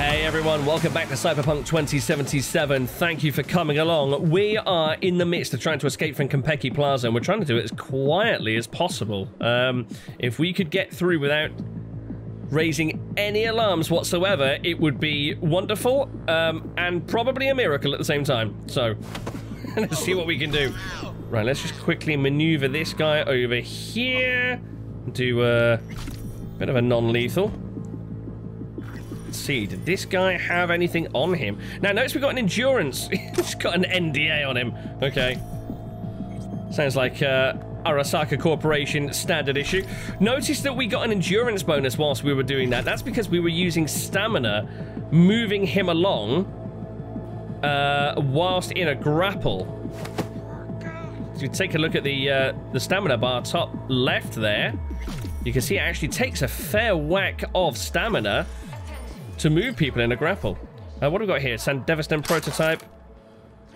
Hey everyone, welcome back to Cyberpunk 2077. Thank you for coming along. We are in the midst of trying to escape from Konpeki Plaza, and we're trying to do it as quietly as possible. Um, if we could get through without raising any alarms whatsoever, it would be wonderful, um, and probably a miracle at the same time. So, let's see what we can do. Right, let's just quickly maneuver this guy over here. Do a bit of a non-lethal. See, did this guy have anything on him? Now, notice we've got an endurance. He's got an NDA on him. Okay. Sounds like uh, Arasaka Corporation standard issue. Notice that we got an endurance bonus whilst we were doing that. That's because we were using stamina, moving him along uh, whilst in a grapple. If you take a look at the uh, the stamina bar top left there, you can see it actually takes a fair whack of stamina to move people in a grapple. Uh, what have we got here? Sand Sandevistan prototype.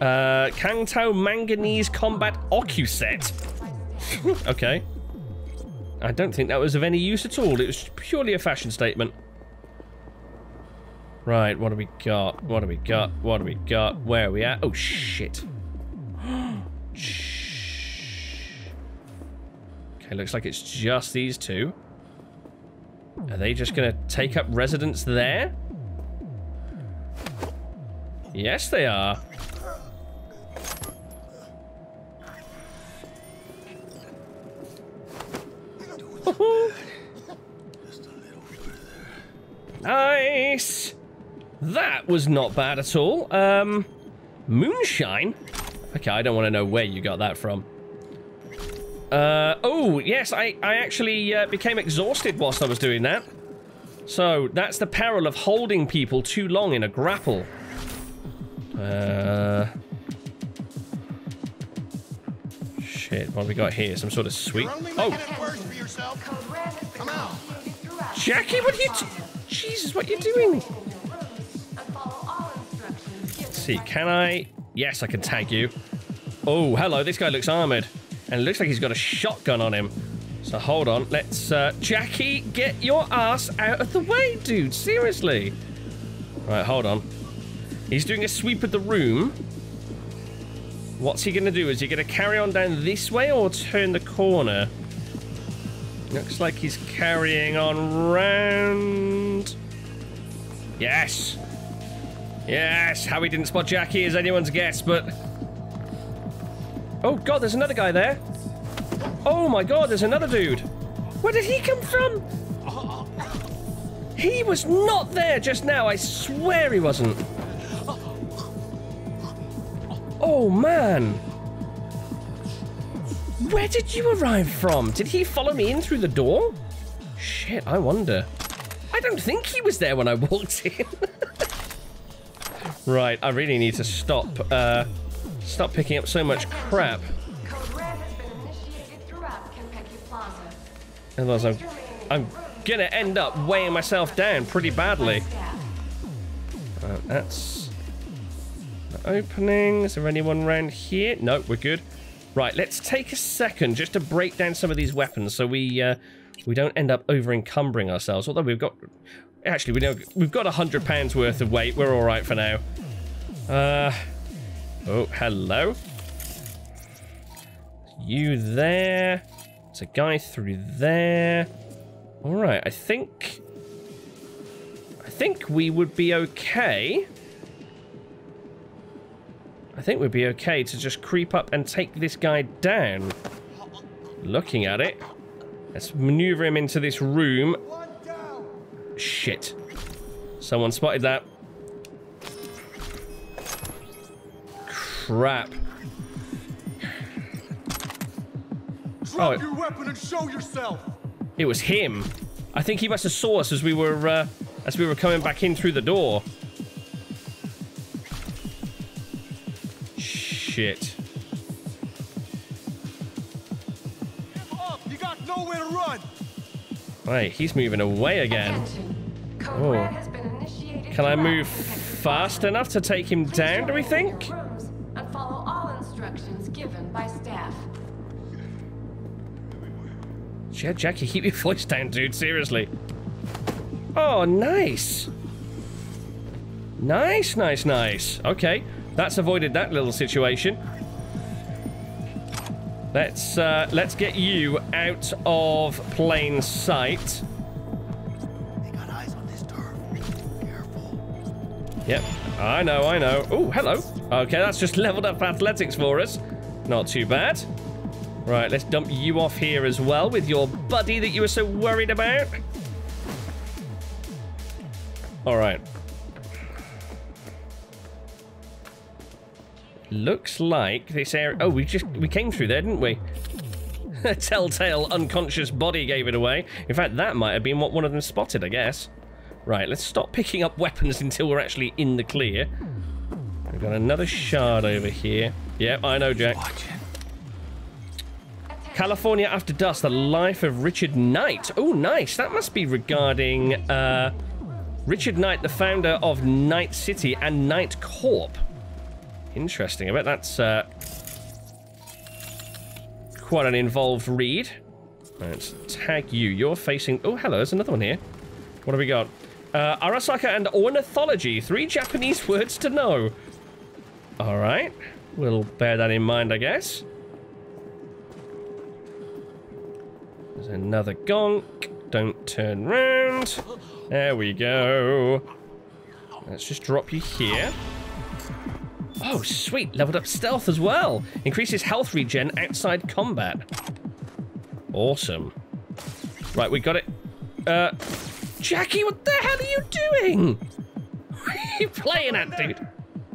Uh, Kangtao Manganese Combat Ocuset. okay. I don't think that was of any use at all. It was purely a fashion statement. Right, what do we got? What do we got? What do we got? Where are we at? Oh, shit. okay, looks like it's just these two. Are they just going to take up residence there? Yes, they are. nice. That was not bad at all. Um, moonshine? Okay, I don't want to know where you got that from. Uh, oh, yes, I, I actually uh, became exhausted whilst I was doing that. So, that's the peril of holding people too long in a grapple. Uh... Shit, what have we got here? Some sort of sweet... Oh! Jackie, what are you... Jesus, what are you doing? Let's see, can I... Yes, I can tag you. Oh, hello, this guy looks armored. And it looks like he's got a shotgun on him. So hold on, let's... Uh, Jackie, get your ass out of the way, dude. Seriously. Right, hold on. He's doing a sweep of the room. What's he going to do? Is he going to carry on down this way or turn the corner? Looks like he's carrying on round. Yes. Yes, how he didn't spot Jackie is anyone's guess, but... Oh, God, there's another guy there. Oh, my God, there's another dude. Where did he come from? He was not there just now. I swear he wasn't. Oh, man. Where did you arrive from? Did he follow me in through the door? Shit, I wonder. I don't think he was there when I walked in. right, I really need to stop, uh, stop picking up so much crap. Otherwise, I'm, I'm gonna end up weighing myself down pretty badly. Uh, that's opening. Is there anyone around here? No, we're good. Right, let's take a second just to break down some of these weapons so we uh, we don't end up over encumbering ourselves. Although we've got, actually, we know we've got a hundred pounds worth of weight. We're all right for now. Uh, oh, hello. You there? It's a guy through there. All right, I think... I think we would be okay. I think we'd be okay to just creep up and take this guy down. Looking at it. Let's maneuver him into this room. Shit. Someone spotted that. Crap. Drop oh, your weapon and show yourself. It was him. I think he must have saw us as we were uh, as we were coming back in through the door. Shit. You got nowhere to run. Right, he's moving away again. Oh. Can I move fast enough to take him down, do we think? Jackie, keep your voice down, dude. Seriously. Oh, nice. Nice, nice, nice. Okay, that's avoided that little situation. Let's uh, let's get you out of plain sight. They got eyes on this turf. Careful. Yep, I know, I know. Oh, hello. Okay, that's just leveled up athletics for us. Not too bad. Right, let's dump you off here as well with your buddy that you were so worried about. All right. Looks like this area... Oh, we just... We came through there, didn't we? A telltale unconscious body gave it away. In fact, that might have been what one of them spotted, I guess. Right, let's stop picking up weapons until we're actually in the clear. We've got another shard over here. Yep, I know, Jack. California After Dusk, The Life of Richard Night. Oh, nice. That must be regarding uh, Richard Night, the founder of Night City and NightCorp. Interesting. I bet that's uh, quite an involved read. Let's tag you. You're facing... Oh, hello. There's another one here. What have we got? Uh, Arasaka and ornithology. Three Japanese words to know. All right. We'll bear that in mind, I guess. There's another gonk. Don't turn round. There we go. Let's just drop you here. Oh, sweet. Leveled up stealth as well. Increases health regen outside combat. Awesome. Right, we got it. Uh, Jackie, what the hell are you doing? What are you playing at, dude?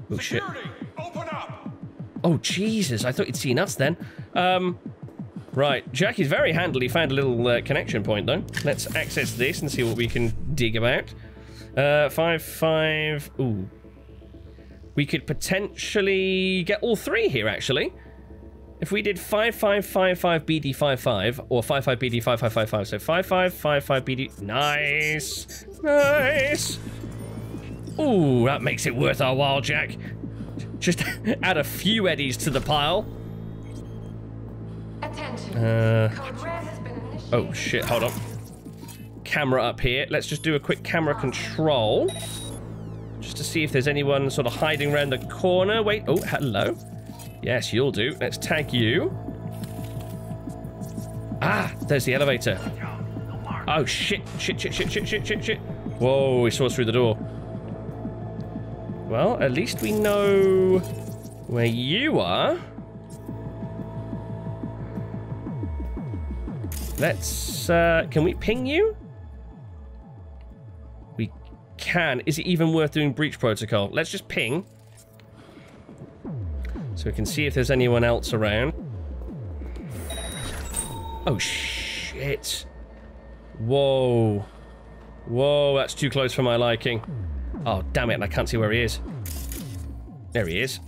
Oh, shit. Security, open up. Oh, Jesus. I thought you'd seen us then. Um, right. Jackie's very handily found a little uh, connection point, though. Let's access this and see what we can dig about. Uh, five, five. Ooh. We could potentially get all three here, actually. If we did 5555 BD55 or 55 BD5555, so 5555 BD. Nice! Nice! Ooh, that makes it worth our while, Jack. Just add a few eddies to the pile. Uh, oh shit, hold on. Camera up here. Let's just do a quick camera control. Just to see if there's anyone sort of hiding around the corner. Wait, oh, hello. Yes, you'll do. Let's tag you. Ah, there's the elevator. Oh shit, shit, shit, shit, shit, shit, shit, shit. Whoa, he saw through the door. Well, at least we know where you are. Let's, uh, can we ping you? We can. Is it even worth doing breach protocol? Let's just ping. So we can see if there's anyone else around. Oh, shit. Whoa. Whoa, that's too close for my liking. Oh, damn it, I can't see where he is. There he is.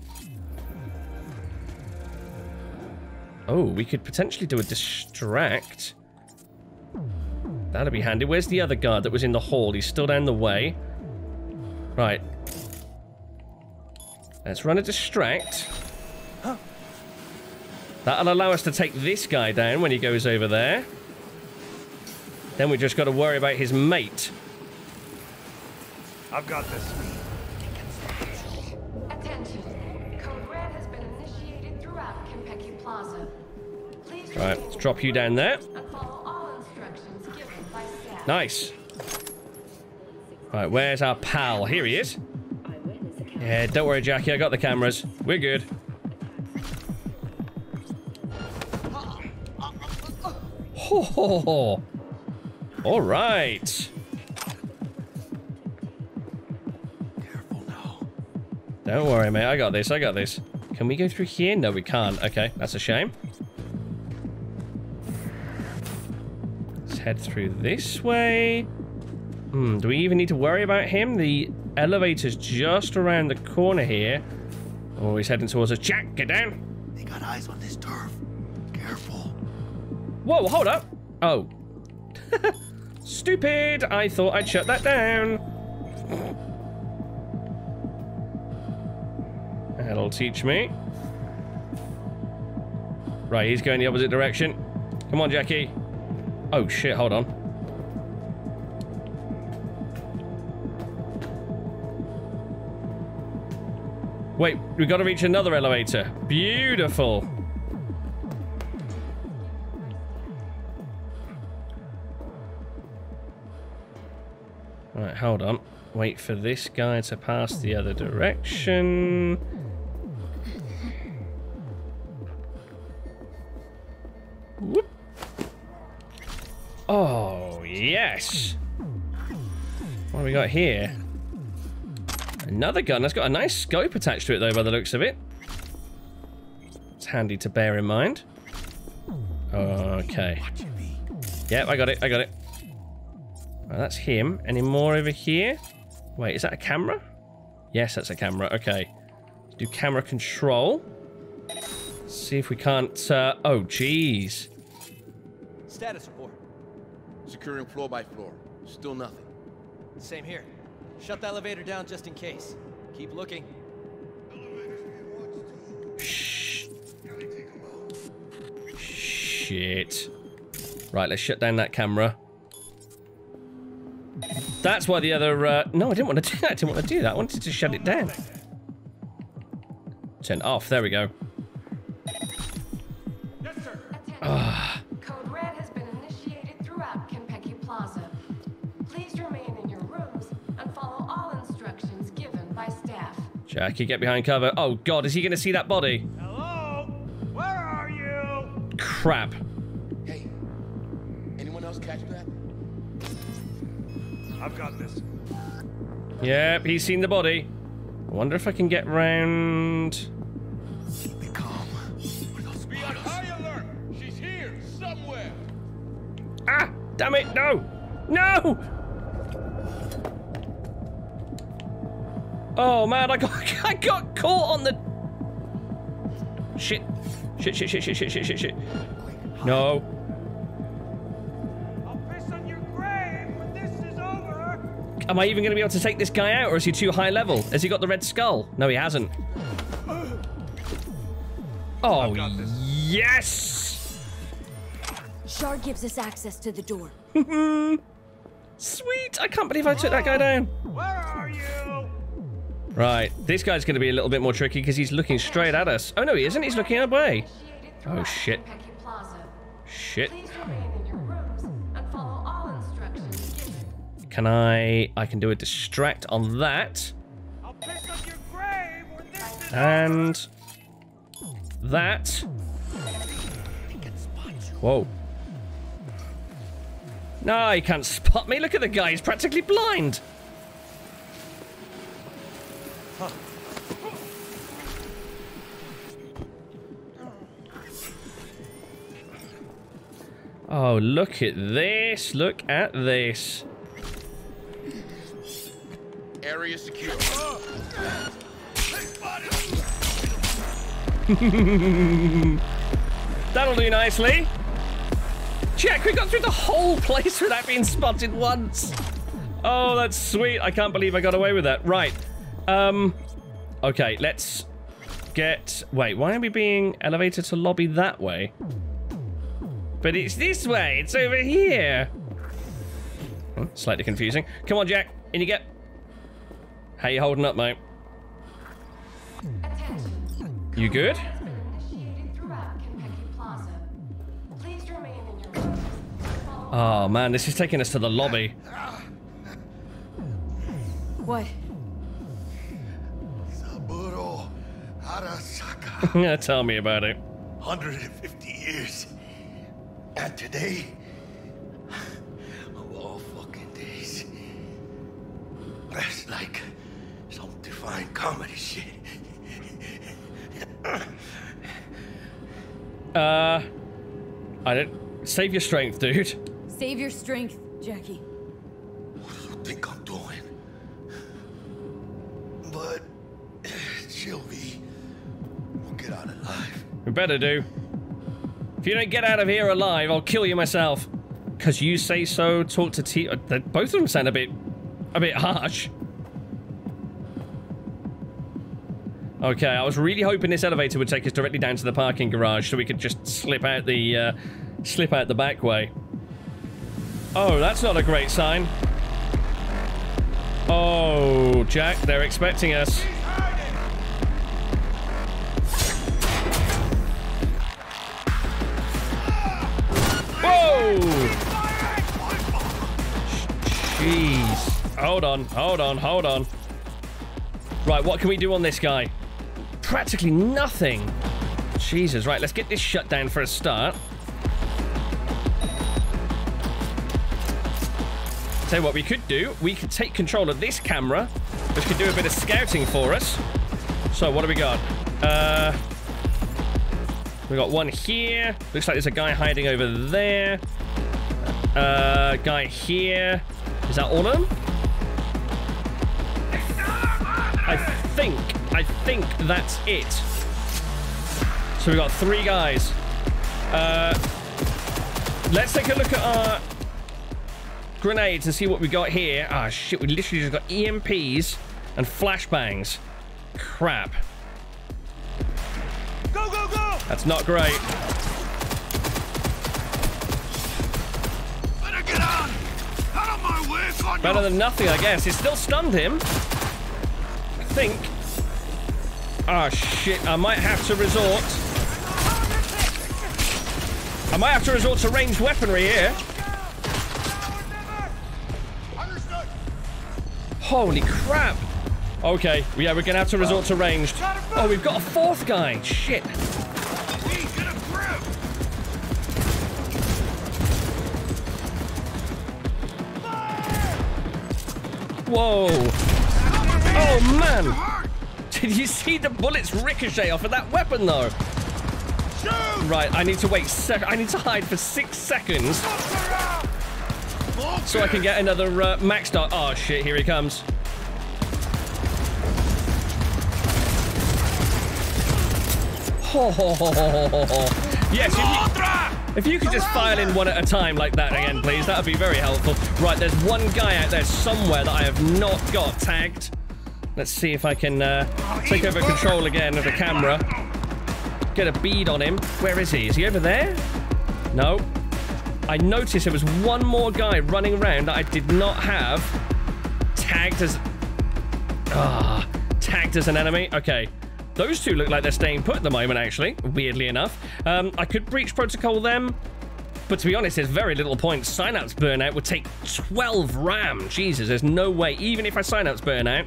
Oh, we could potentially do a distract. That'd be handy. Where's the other guard that was in the hall? He's still down the way. Right. Let's run a distract. That'll allow us to take this guy down when he goes over there. Then we just got to worry about his mate. I've got this. Attention. Code red has been initiated throughout Konpeki Plaza. Please Right, let's drop you down there. Nice. Right, where's our pal? Here he is. Yeah, don't worry, Jackie. I got the cameras. We're good. Ho, ho, ho. All right. Careful now. Don't worry, mate. I got this. I got this. Can we go through here? No, we can't. Okay, that's a shame. Head through this way. Hmm, do we even need to worry about him? The elevator's just around the corner here. Oh, he's heading towards us. Jack, get down. They got eyes on this turf. Careful. Whoa, hold up. Oh. Stupid. I thought I'd shut that down. That'll teach me. Right, he's going the opposite direction. Come on, Jackie. Oh, shit, hold on. Wait, we got to reach another elevator. Beautiful. Right, hold on. Wait for this guy to pass the other direction. Yes. What have we got here? Another gun. That's got a nice scope attached to it, though, by the looks of it. It's handy to bear in mind. Okay. Yep, I got it. I got it. That's him. Any more over here? Wait, is that a camera? Yes, that's a camera. Okay. Do camera control. See if we can't... Uh, oh, jeez. Status report. Securing floor by floor. Still nothing. Same here. Shut the elevator down just in case. Keep looking. Shh. Shit. Right, let's shut down that camera. That's why the other... Uh... No, I didn't want to do that. I didn't want to do that. I wanted to shut it down. Turn off. There we go. Staff. Jackie, get behind cover. Oh, God. Is he going to see that body? Hello? Where are you? Crap. Hey, anyone else catch that? I've got this. Yep, he's seen the body. I wonder if I can get round... Keep it calm. Or those Be on high alert! She's here, somewhere! Ah! Damn it! No! No! Oh man, I got I got caught on the shit. Shit, shit, shit, shit, shit, shit, shit, shit. No. I'll piss on your grave when this is over. Am I even going to be able to take this guy out, or is he too high level? Has he got the red skull? No, he hasn't. Oh, yes! Shard gives us access to the door. Sweet! I can't believe I took that guy down. Where are you? Right, this guy's going to be a little bit more tricky because he's looking straight at us. Oh no, he isn't. He's looking away. Initiated Oh, shit. Shit. Can I... I can do a distract on that. And... That. Whoa. No, he can't spot me. Look at the guy. He's practically blind. Oh, look at this. Look at this. Area secure. That'll do nicely. Check, we got through the whole place without being spotted once. Oh, that's sweet. I can't believe I got away with that. Right. Um, okay, let's get... Wait, why are we being elevated to lobby that way? But it's this way. It's over here. Hmm, slightly confusing. Come on, Jack. In you get. How you holding up, mate? Attention. You good? Has been initiated throughout Konpeki Plaza. Please remain in your rooms and follow Oh, man, this is taking us to the lobby. What? Saburo Arasaka. Tell me about it. 150 years. And today, of all fucking days, that's like some divine comedy shit. Uh, I don't. Save your strength, dude. Save your strength, Jackie. What do you think I'm doing? But, Sylvie, we'll get out alive. We better do. If you don't get out of here alive, I'll kill you myself. Cause you say so. Talk to T. uh, Both of them sound a bit, a bit harsh. Okay, I was really hoping this elevator would take us directly down to the parking garage, so we could just slip out the, uh, slip out the back way. Oh, that's not a great sign. Oh, Jack, they're expecting us. Jeez. Hold on, hold on, hold on. Right, what can we do on this guy? Practically nothing. Jesus, right, let's get this shut down for a start. Tell you what we could do, we could take control of this camera, which could do a bit of scouting for us. So, what do we got? Uh, we got one here. Looks like there's a guy hiding over there. Uh, guy here. Is that all of them? I think, I think that's it. So we got three guys. Uh, let's take a look at our grenades and see what we got here. Ah, shit, we literally just got EMPs and flashbangs. Crap. That's not great. Better get on! Out of my way! Better than nothing, I guess. It still stunned him. I think. Ah, shit. I might have to resort. I might have to resort to ranged weaponry here. Holy crap. Okay, yeah, we're gonna have to resort to ranged. Oh, we've got a fourth guy. Shit. Whoa. Oh, man. Did you see the bullets ricochet off of that weapon, though? Right, I need to wait I need to hide for six seconds so I can get another uh, max dot. Oh, shit, here he comes. Ho, ho, ho, ho, ho, ho, ho. Yes, if you, could just file in one at a time like that again, please, that would be very helpful. Right, there's one guy out there somewhere that I have not got tagged. Let's see if I can uh, take over control again of the camera. Get a bead on him. Where is he? Is he over there? No. I noticed there was one more guy running around that I did not have tagged as... Ah, tagged as an enemy. Okay. Those two look like they're staying put at the moment, actually, weirdly enough. Um, I could breach protocol them, but to be honest, there's very little point. Synapse burnout would take 12 RAM. Jesus, there's no way. Even if I synapse burnout,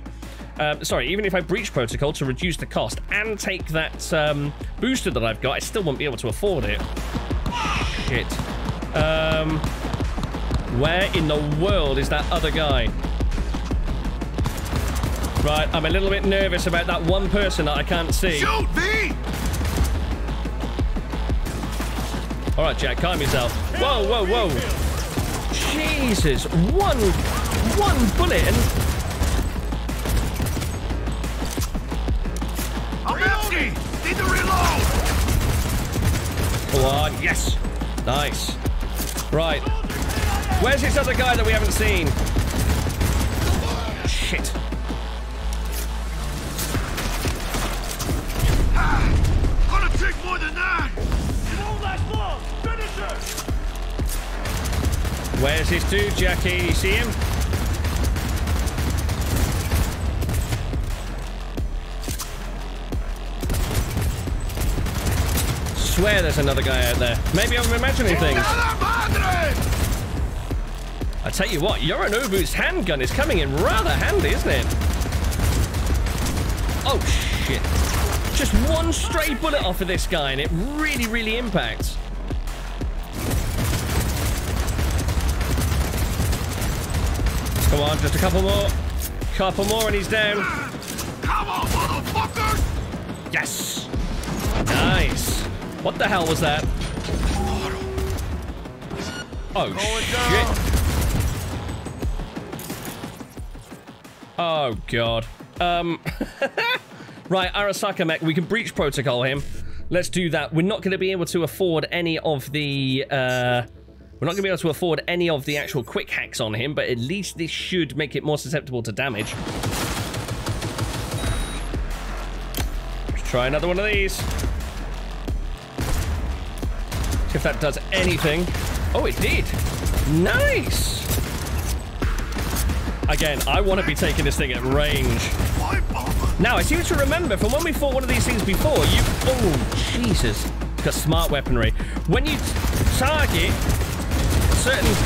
uh, sorry, even if I breach protocol to reduce the cost and take that um, booster that I've got, I still won't be able to afford it. Shit. Um, where in the world is that other guy? Right, I'm a little bit nervous about that one person that I can't see. Shoot, V! All right, Jack, calm yourself. Whoa, whoa, whoa. Jesus, one, one bullet and I'm empty! Need to reload! Come on, yes. Nice. Right. Where's this other guy that we haven't seen? Shit. Where's his dude, Jackie? You see him? Swear there's another guy out there. Maybe I'm imagining things. I tell you what, Yorinobu's handgun is coming in rather handy, isn't it? Oh, shit. Just one stray bullet off of this guy and it really, really impacts. Come on, just a couple more. Couple more and he's down. Come on, motherfuckers! Yes! Nice. What the hell was that? Oh, shit. Oh, God. Um, right, Arasaka mech, we can breach protocol him. Let's do that. We're not going to be able to afford any of the, uh, we're not going to be able to afford any of the actual quick hacks on him, but at least this should make it more susceptible to damage. Let's try another one of these. See if that does anything. Oh, it did. Nice. Again, I want to be taking this thing at range. Now, I seem to remember from when we fought one of these things before, you... Oh, Jesus. Got smart weaponry. When you target certain...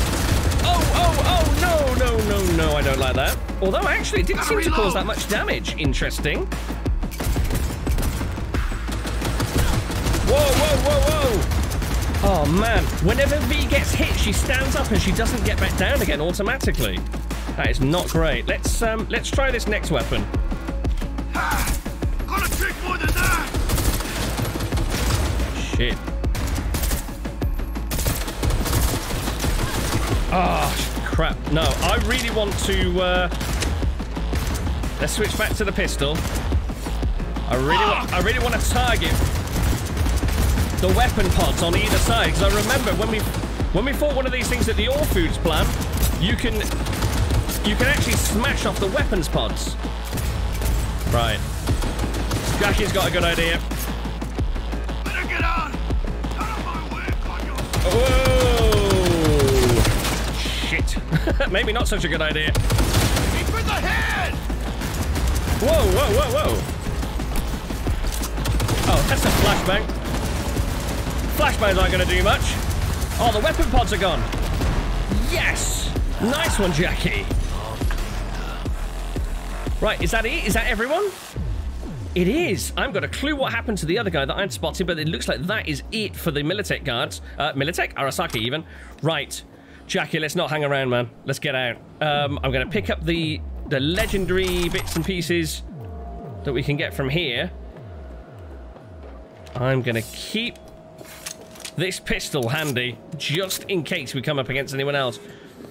Oh, oh, oh, no, no, no, no, I don't like that. Although, actually, it didn't seem to cause that much damage. Interesting. Whoa, whoa, whoa, whoa! Oh, man. Whenever V gets hit, she stands up and she doesn't get back down again automatically. That is not great. Let's, um, let's try this next weapon. Ah, gonna take more than that! Shit. Ah, crap. No, I really want to, uh... Let's switch back to the pistol. I really, wa- I really want to target the weapon pods on either side, because I remember when we, when we fought one of these things at the All Foods plant, you can, you can actually smash off the weapons pods. Right. Jackie's got a good idea. Better get on! Out of my way! Whoa! Maybe not such a good idea. Aim for the head! Whoa, whoa, whoa, whoa. Oh, that's a flashbang. Flashbangs aren't going to do much. Oh, the weapon pods are gone. Yes! Nice one, Jackie. Right, is that it? Is that everyone? It is. I haven't got a clue what happened to the other guy that I'd spotted, but it looks like that is it for the Militech guards. Uh, Militech? Arasaki, even. Right. Jackie, let's not hang around, man. Let's get out. Um, I'm going to pick up the, the legendary bits and pieces that we can get from here. I'm going to keep this pistol handy, just in case we come up against anyone else.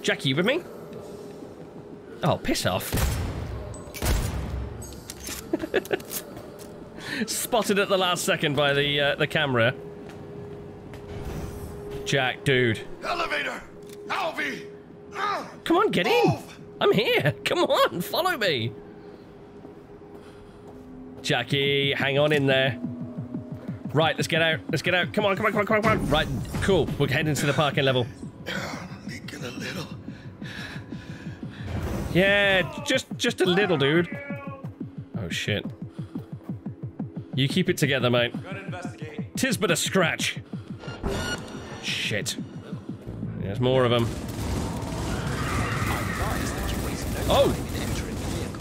Jackie, you with me? Oh, piss off. Spotted at the last second by the uh, the camera. Jack, dude. Elevator! Alvy! Ah, Come on, get in. Move! I'm here. Come on, follow me. Jackie, hang on in there. Right, let's get out. Let's get out. Come on, come on, come on, come on, come on. Right, cool. We're heading to the parking level. Leaking a little. Yeah, just just a little, dude. Oh shit. You keep it together, mate. Gonna investigate. Tis but a scratch. Shit. There's more of them. Oh!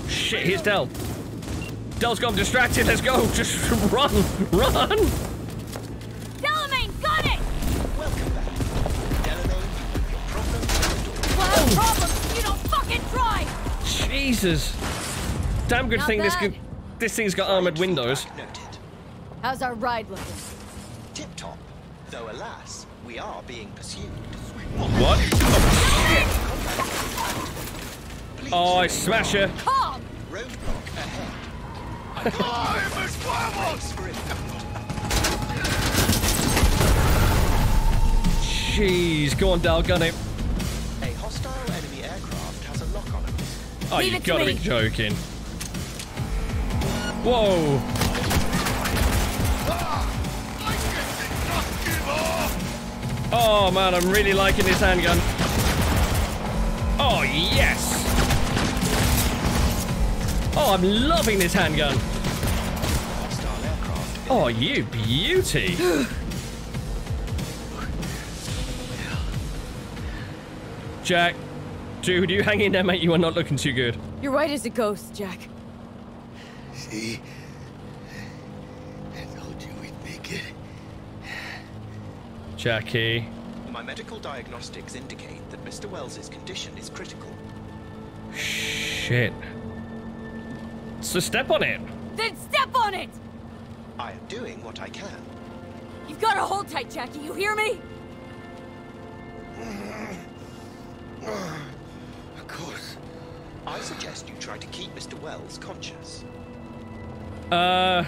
Shit, here's Dell. Dell's gone distracted. Let's go. Just run. Run. Delamain, got it! Welcome back. Delamain, your problem Well, oh! problem. You don't fucking try! Jesus. Damn good Not thing this could, this thing's got armored windows. Noted. How's our ride looking? Tip top. Though alas, we are being pursued. What? Oh, I smash her. Calm! Roadblock ahead. ¡Ay, mis huevos! For it. Jeez, go on, Dal, gun it. A hostile enemy aircraft has a lock on it. Oh, Leave you it gotta be joking. Whoa. Oh man, I'm really liking this handgun. Oh yes! Oh, I'm loving this handgun. Oh, you beauty. Jack, dude, you hang in there, mate. You are not looking too good. You're white as a ghost, Jack. See? Jackie. My medical diagnostics indicate that Mr. Wells's condition is critical. Shit. So step on it. Then step on it! I am doing what I can. You've got to hold tight, Jackie. You hear me? Of course. I suggest you try to keep Mr. Wells conscious. Uh,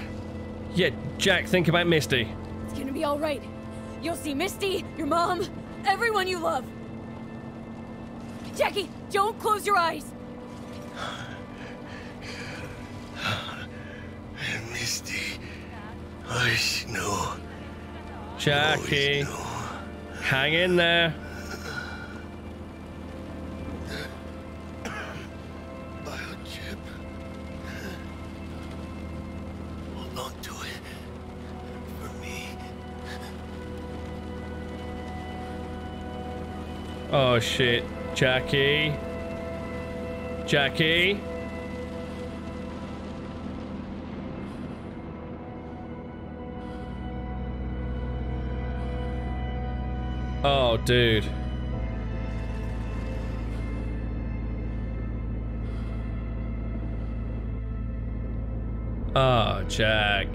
yeah, Jack, think about Misty. It's gonna be all right. You'll see Misty, your mom, everyone you love. Jackie, don't close your eyes. Misty. I know. Jackie, Always know. hang in there. Oh shit. Jackie. Jackie. Oh, dude. Oh, Jack.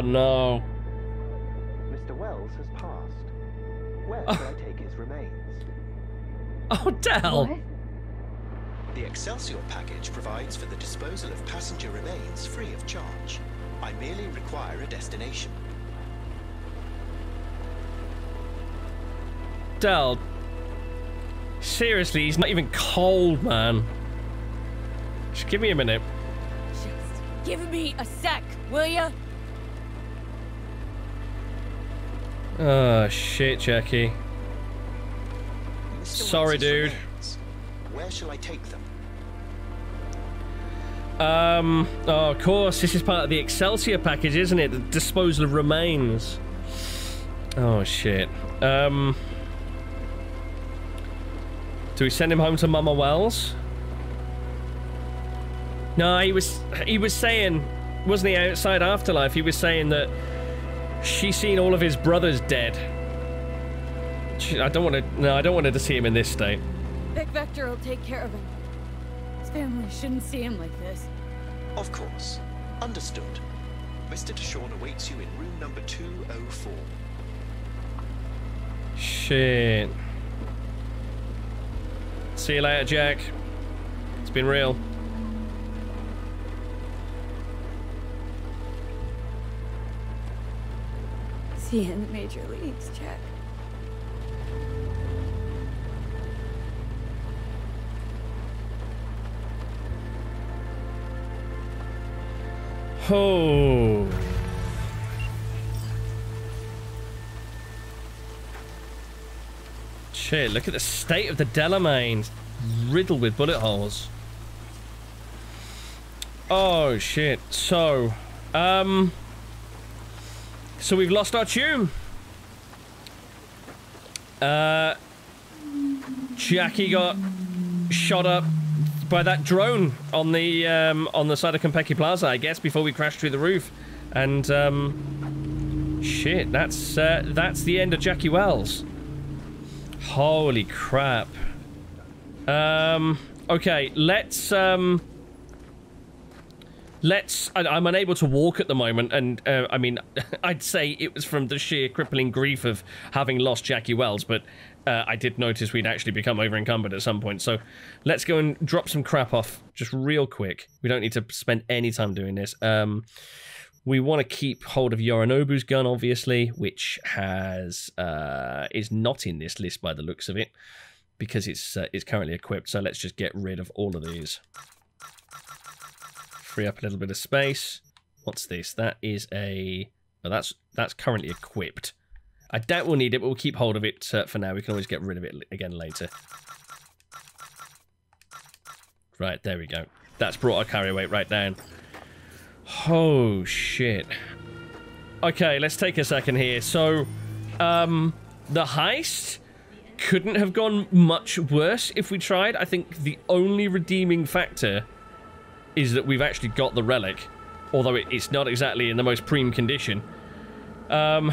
Oh, no. Mr. Wells has passed. Where oh. shall I take his remains? Oh, Dell. What? The Excelsior package provides for the disposal of passenger remains free of charge. I merely require a destination. Dell. Seriously, he's not even cold, man. Just give me a minute. Just give me a sec, will ya? Oh, shit, Jackie. Sorry, dude. Where shall I take them? Um, oh, of course, this is part of the Excelsior package, isn't it? The disposal of remains. Oh, shit. Um, do we send him home to Mama Wells? No, he was, he was saying, wasn't he outside Afterlife? He was saying that she's seen all of his brothers dead. She- I don't want to, no, I don't want her to see him in this state. Vik Vektor will take care of him. His family shouldn't see him like this. Of course. Understood. Mr. Deshawn awaits you in room number 204. Shit. See you later, Jack. It's been real. See in the major leagues, Jack. Oh. Shit, look at the state of the Delamain. Riddled with bullet holes. Oh, shit. So, um... So we've lost our tune. Uh... Jackie got shot up by that drone on the um, on the side of Konpeki Plaza, I guess, before we crashed through the roof. And um, shit, that's uh, that's the end of Jackie Wells. Holy crap. Um, okay, let's um, let's. I, I'm unable to walk at the moment, and uh, I mean, I'd say it was from the sheer crippling grief of having lost Jackie Wells, but uh, I did notice we'd actually become over encumbered at some point. So let's go and drop some crap off just real quick. We don't need to spend any time doing this. Um, we want to keep hold of Yorinobu's gun, obviously, which has uh, is not in this list by the looks of it because it's uh, it's currently equipped. So let's just get rid of all of these. Free up a little bit of space. What's this? That is a. Oh, that's that's currently equipped. I doubt we'll need it, but we'll keep hold of it uh, for now. We can always get rid of it again later. Right, there we go. That's brought our carry weight right down. Oh, shit. Okay, let's take a second here. So, um, the heist couldn't have gone much worse if we tried. I think the only redeeming factor is that we've actually got the relic, although it, it's not exactly in the most prime condition. Um,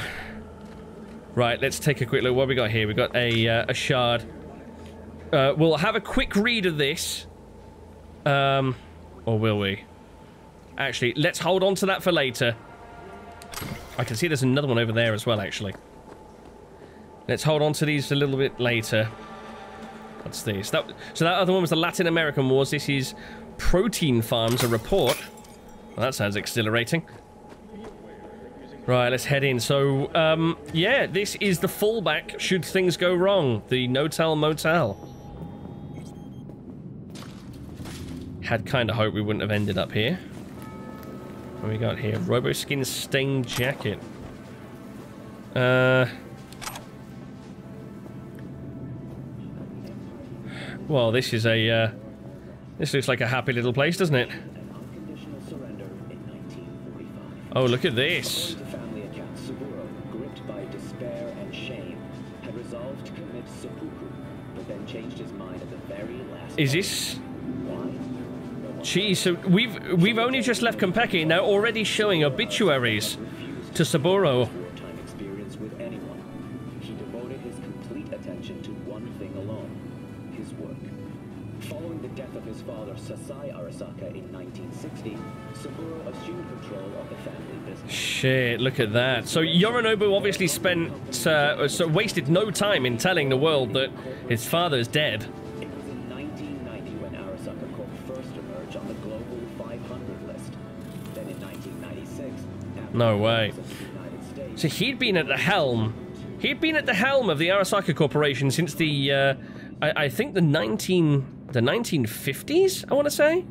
right, let's take a quick look. What we got here? We've got a uh, a shard. Uh, we'll have a quick read of this. Um, or will we? Actually, let's hold on to that for later. I can see there's another one over there as well, actually. Let's hold on to these a little bit later. What's this? That, so that other one was the Latin American Wars. This is Protein Farms, a report. Well, that sounds exhilarating. Right, let's head in. So, um, yeah, this is the fallback should things go wrong. The No-Tell Motel. Had kind of hoped we wouldn't have ended up here. What we got here? Roboskin stained jacket. Uh... Well, this is a, uh... This looks like a happy little place, doesn't it? Oh, look at this. Is this... Geez, so we've we've only just left and they're already showing obituaries to Saburo. Shit, look at that. So Yorinobu obviously spent, uh, so wasted no time in telling the world that his father is dead. It was in 1990 when Arasaka Corp first emerged on the global 500 list. Then in 1996, No way. collapse of the United States, So he'd been at the helm. He'd been at the helm of the Arasaka Corporation since the, uh, I, I think the 19, the 1950s. I want to say.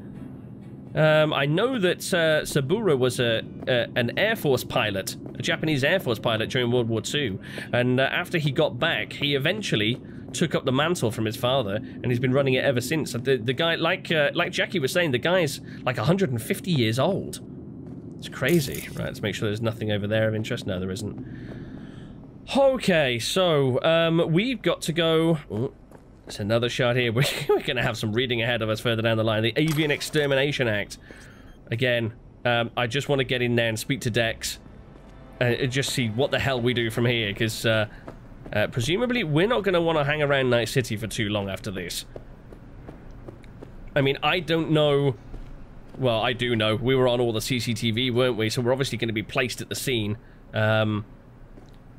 Um, I know that uh, Saburo was a, a an Air Force pilot, a Japanese Air Force pilot during World War II, and uh, after he got back, he eventually took up the mantle from his father, and he's been running it ever since. The the guy, like uh, like Jackie was saying, the guy's like 150 years old. It's crazy. Right, let's make sure there's nothing over there of interest. No, there isn't. Okay, so um, we've got to go. Oh, it's another shot here. We're, going to have some reading ahead of us further down the line. The Avian Extermination Act. Again, um, I just want to get in there and speak to Dex and just see what the hell we do from here, because uh, uh, presumably we're not going to want to hang around Night City for too long after this. I mean, I don't know. Well, I do know. We were on all the CCTV, weren't we? So we're obviously going to be placed at the scene. Um,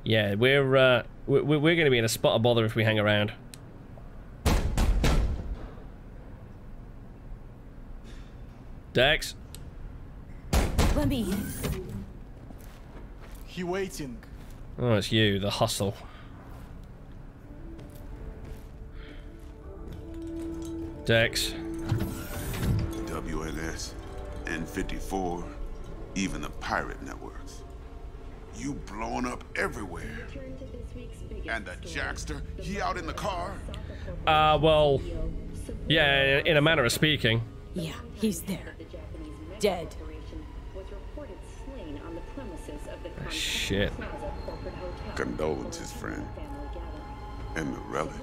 yeah, we're uh, we're, we're going to be in a spot of bother if we hang around. Dex, Let me. He waiting. oh, it's you, the hustle. Dex, WNS, N54, even the pirate networks. You blowing up everywhere. And the Jackster, he out in the car? uh, well, yeah, in a manner of speaking. Yeah, he's there. Dead. Shit. Condolences, friend. And the relic.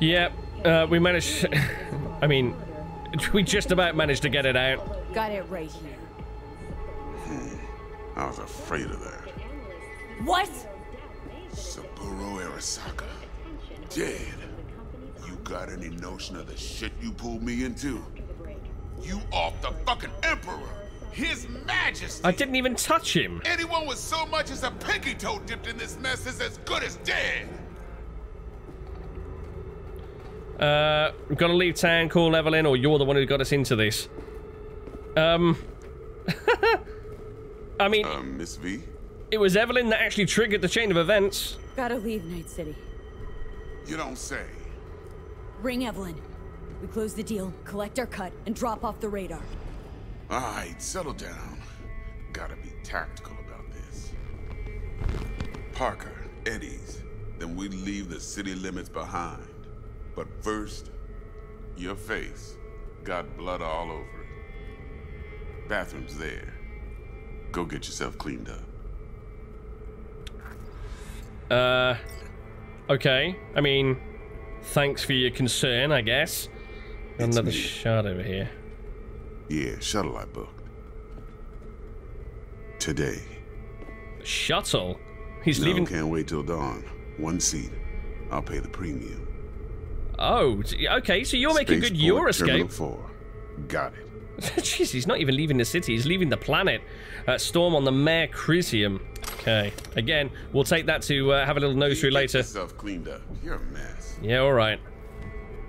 Yep, uh, we managed. I mean, we just about managed to get it out. Got it right here. I was afraid of that. What? Saburo Arasaka. Dead. You got any notion of the shit you pulled me into? You off the fucking Emperor! His Majesty! I didn't even touch him. Anyone with so much as a pinky toe dipped in this mess is as good as dead! Uh, we've got to leave town, call Evelyn, or you're the one who got us into this. Um, I mean, Uh, Miss V? it was Evelyn that actually triggered the chain of events. Gotta leave Night City. You don't say. Ring Evelyn. We close the deal, collect our cut, and drop off the radar. Alright, settle down. Gotta be tactical about this. Parker, Eddie's. Then we leave the city limits behind. But first, your face got blood all over it. Bathroom's there. Go get yourself cleaned up. Uh, okay. I mean, thanks for your concern, I guess. It's another me. shot over here. Yeah, shuttle I booked. Today. Shuttle? He's no, leaving. can't wait till dawn. One seat. I'll pay the premium. Oh, okay. So you're making good your Spaceport Terminal escape. 4. Got it. Jeez, he's not even leaving the city. He's leaving the planet. Uh, storm on the Mare Crisium. Okay. Again, we'll take that to uh, have a little nose through later. yourself cleaned up. You're a mess. Yeah, all right.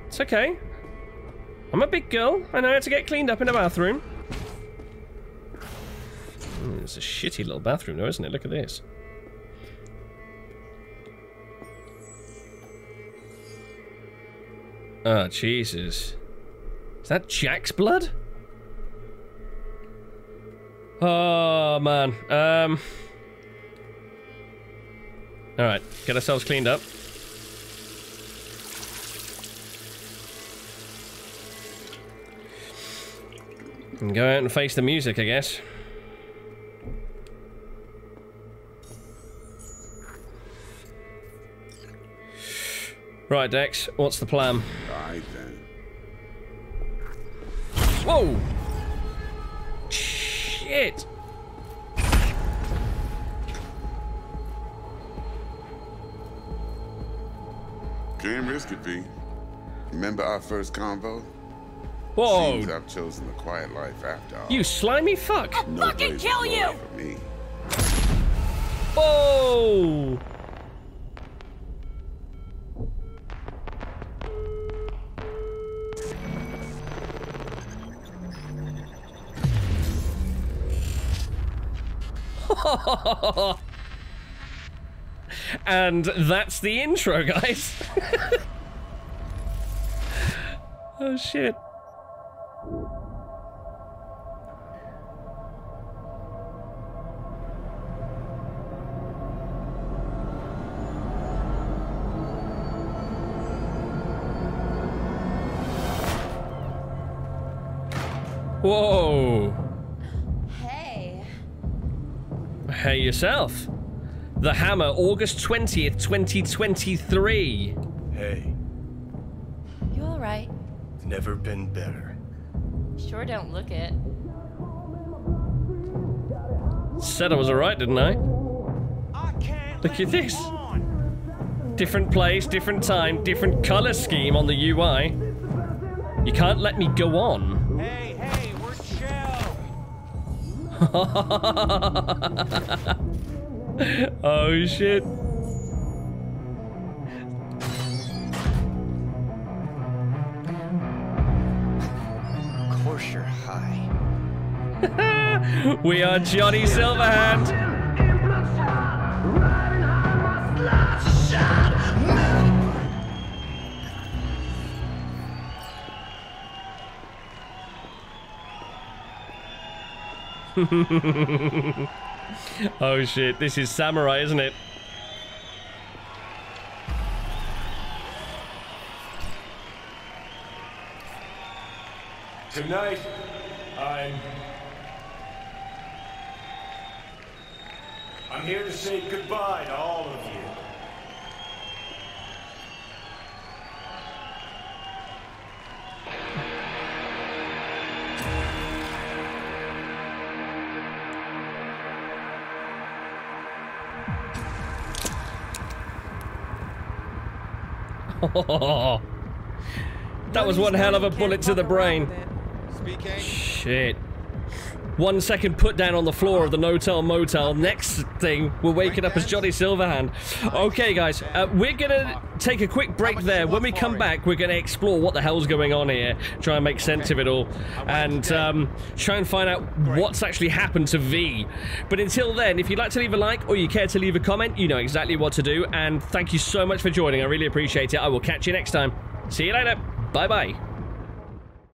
It's okay. I'm a big girl. I know how to get cleaned up in a bathroom. Mm, it's a shitty little bathroom, though, isn't it? Look at this. Oh, Jesus. Is that Jack's blood? Oh, man. Um. Alright, get ourselves cleaned up. And go out and face the music, I guess. Right, Dex, what's the plan? Alright then. Whoa! Can't risk it, V. Remember our first convo? Whoa! Seems I've chosen the quiet life after all. You slimy fuck! I'll No fucking kill you! For me. Whoa! and that's the intro, guys. oh shit. Whoa. Hey. Hey yourself. The Hammer, August 20th, 2023. Hey, You alright? never been better. Sure don't look it. Said I was alright, didn't I? Look at this. Different place, different time, different color scheme on the UI. You can't let me go on. Hey, hey, we're chill. oh shit. Of course you're high. we are Johnny Silverhand. oh shit, this is Samurai, isn't it? Tonight, I'm. I'm here to say goodbye to all of you. That was one hell of a bullet to the brain. Shit. One second put down on the floor of the No-Tell Motel. Next thing, we're waking up as Johnny Silverhand. Okay, guys, uh, we're gonna take a quick break there. When we come back, we're gonna explore what the hell's going on here, try and make sense of it all, and um, try and find out what's actually happened to V. But until then, if you'd like to leave a like or you care to leave a comment, you know exactly what to do. And thank you so much for joining. I really appreciate it. I will catch you next time. See you later. Bye bye.